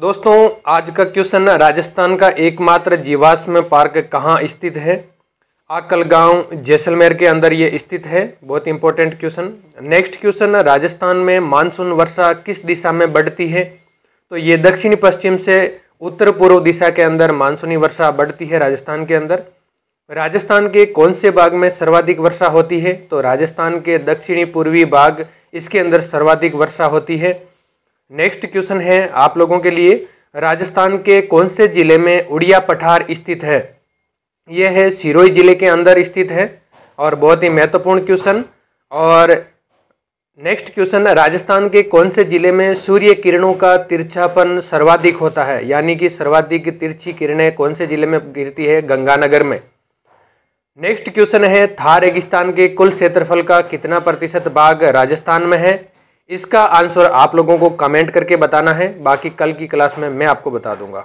दोस्तों, आज का क्वेश्चन राजस्थान का एकमात्र जीवाश्म पार्क कहाँ स्थित है? आकल गाँव जैसलमेर के अंदर ये स्थित है। बहुत important question next question Rajasthan में मानसून वर्षा किस दिशा में बढ़ती है? तो ये दक्षिण पश्चिम से उत्तर पूर्व दिशा के अंदर मानसूनी वर्षा बढ़ती है राजस्थान के अंदर। राजस्थान के कौन से भाग में सर्वाधिक वर्षा होती है? तो राजस्थान के दक्षिणी पूर्वी भाग इसके अंदर सर्वाधिक वर्षा होती है। नेक्स्ट क्वेश्चन है आप लोगों के लिए, राजस्थान के कौन से ज़िले में उड़िया पठार स्थित है? यह है सिरोही ज़िले के अंदर स्थित है और बहुत ही महत्वपूर्ण क्वेश्चन और नेक्स्ट क्वेश्चन राजस्थान के कौन से ज़िले में सूर्य किरणों का तिरछापन सर्वाधिक होता है? यानी कि सर्वाधिक तिरछी किरणें कौन से ज़िले में गिरती है? गंगानगर में। नेक्स्ट क्वेश्चन है, थार रेगिस्तान के कुल क्षेत्रफल का कितना प्रतिशत भाग राजस्थान में है? इसका आंसर आप लोगों को कमेंट करके बताना है। बाकी कल की क्लास में मैं आपको बता दूँगा।